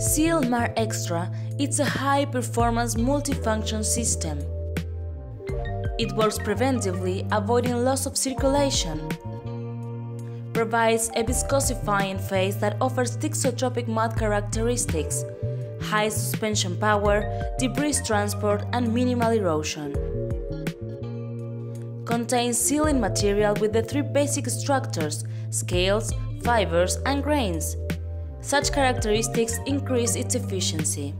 SEAL MAR-XTRA is a high-performance multifunction system. It works preventively, avoiding loss of circulation. Provides a viscosifying phase that offers thixotropic mud characteristics, high suspension power, debris transport, and minimal erosion. Contains sealing material with the three basic structures scales, fibers, and grains. Such characteristics increase its efficiency.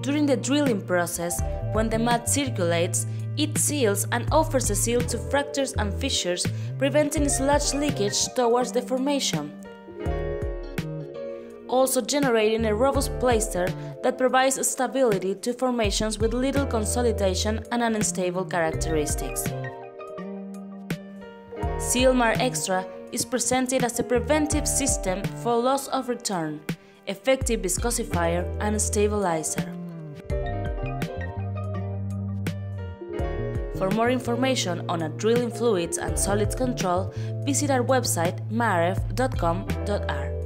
During the drilling process, when the mud circulates, it seals and offers a seal to fractures and fissures, preventing sludge leakage towards the formation. Also generating a robust plaster that provides stability to formations with little consolidation and unstable characteristics. SEAL MAR-XTRA is presented as a preventive system for loss of return, effective viscosifier and stabilizer. For more information on a drilling fluids and solids control, visit our website maref.com.ar.